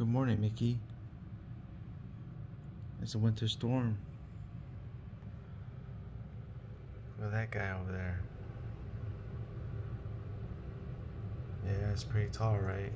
Good morning, Mickey. It's a winter storm. Look at that guy over there. Yeah, it's pretty tall, right?